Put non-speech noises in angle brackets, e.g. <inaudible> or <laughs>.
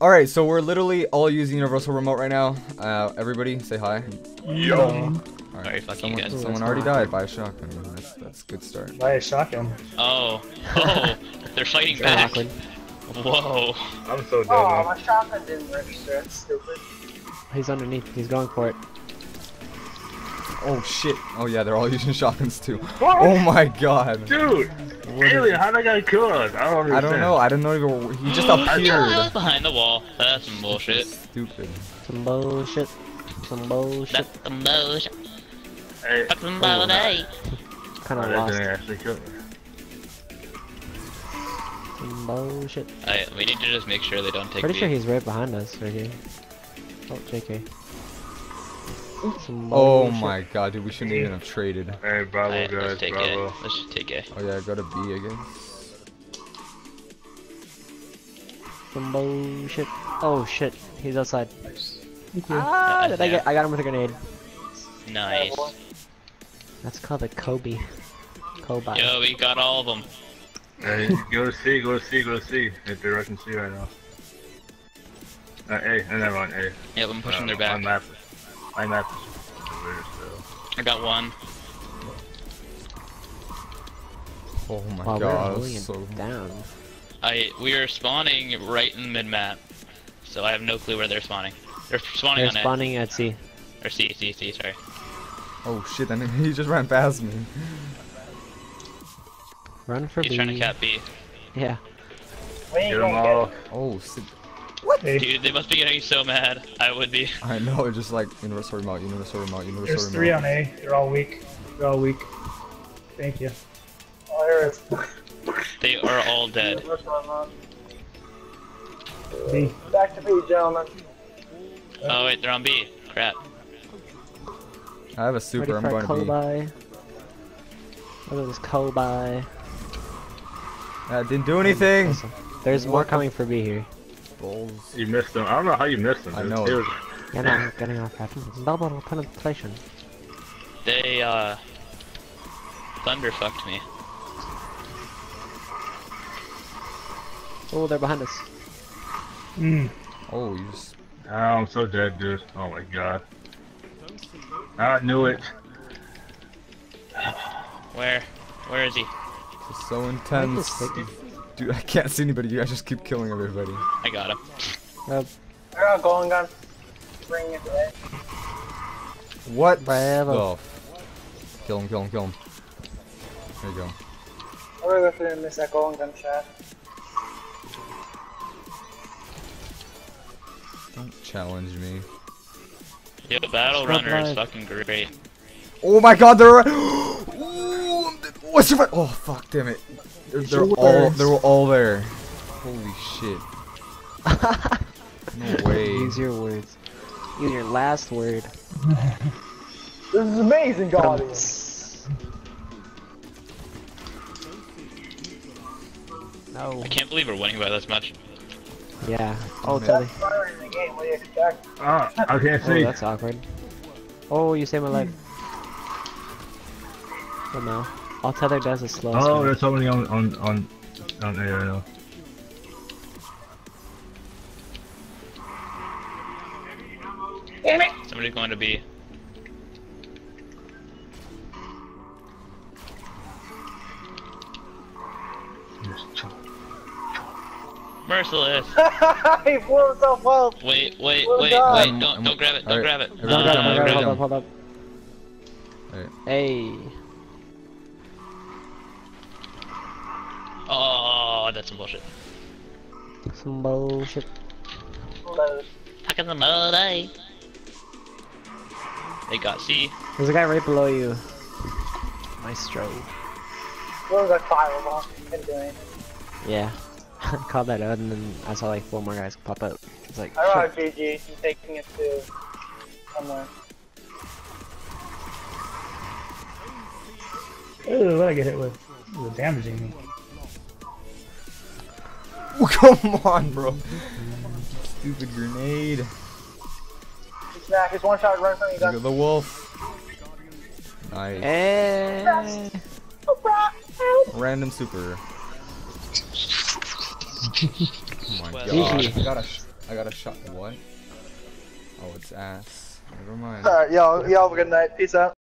All right, so we're literally all using universal remote right now. Uh, everybody, say hi. Yo. All right, Alright, fuck you someone, guys. someone already died by a shotgun. That's, that's a good start. By a shotgun. Oh. Oh. <laughs> They're fighting Very back. awkward. Whoa. I'm so dead Oh, now. my shotgun didn't register. That's stupid. He's underneath. He's going for it. Oh shit. Oh yeah, they're all <laughs> using shotguns too. Oh my god. Dude! Alien, how'd I get killed? I don't understand. I don't know. I don't know even. He just I was appeared. behind the wall. That's some bullshit. Stupid. Some bullshit. Some bullshit. That's some bullshit. Hey, That's some bullshit. Kind of lost. actually kill me. Some bullshit. I, we need to just make sure they don't take Pretty B. sure he's right behind us, right here. Oh, JK. Some Oh my god, dude. We shouldn't even have traded. Hey, bravo, Alright, guys, let's take bravo. A. Let's just take A. Oh yeah, I got B, I guess. Some bullshit. Oh shit. He's outside. Thank. Ah, did I get? I got him with a grenade. Nice. That's called a Kobe. Kobe. Yo, we got all of them. Hey, go to C, go to C, go to C. If they're rushing C right now. Uh, A, and then on A. Yep, I'm pushing uh, their back. My map, my map is weird still. I got one. Oh my Wow, we're god. holding So down. I we are spawning right in mid map, so I have no clue where they're spawning. They're spawning They're on spawning at C. A or C C C. Sorry. Oh shit, then <laughs> he just ran past me. Run for He's B. trying to cap B. Yeah. Get them all. Oh, sit. Hey, Dude, they must be getting so mad. I would be. I know, it's just like universal remote, universal remote, universal there's remote. three on A. They're all weak. They're all weak. Thank you. Oh, there it's <laughs> They are all dead. B. Back to B, gentlemen. Oh wait, they're on B. Crap. I have a Ready super, I'm going a to B. Kobe. Look at this Kobe. I didn't do anything! Awesome. There's more coming for B here. Balls. You missed them. I don't know how you missed them. I know. It was- Yeah, no, I'm getting off after. Double penetration. They uh thunder fucked me. Oh, they're behind us. Mm. Oh, you just. Oh, I'm so dead, dude. Oh my god. I knew it. Where? Where is he? This is so intense. Dude, I can't see anybody. You guys just keep killing everybody. I got him. Uh, They're all going gun. Bring it to A. What? Bravo. the f- Kill him, kill him, kill him. There you go. We're going to miss that golden gun shot. Don't challenge me. Yo, Battle Stop Runner is fucking great. Oh my god, they're. <gasps> <gasps> <gasps> Ooh, I'm dead. What's your. Oh, fuck, damn it. They're, they're all. They were <laughs> all there. Holy shit. No way. <laughs> Use your words. Use your last word. <laughs> This is amazing, Guardian. No. I can't believe we're winning by this much. Yeah. Oh, Man. totally. Best runner in the game. What do you expect? Ah, I can't Oh, see. that's awkward. Oh, you saved my life. Oh no. All tether does is slow. Oh, there's so many on on on on A right now. Somebody's going to be. Merciless. <laughs> he blew himself up. Wait, wait, wait, done. wait! Don't, don't grab it! Don't Alright, grab it! everyone Hold come, up, Uh, everyone hold up, hold up. Alright. Hey. Oh, that's some bullshit. Some bullshit. How can the day? Eh? They got C. There's a guy right below you. Maestro. There was like five of them. Couldn't do anything. Yeah. <laughs> Called that out and then I saw like four more guys pop up. It's like, I shit. got GG. I'm taking it to somewhere. Ooh, what I get hit with? It was damaging me. Oh, <laughs> come on, bro. Stupid grenade. Snack, it's one shot run from you Look guys. at the wolf. Nice. Eh. Random super. oh my Well- god. I got a sh- I got a shot. What? Oh, it's ass. Never mind. Alright, y'all, y'all have a good night. Peace out.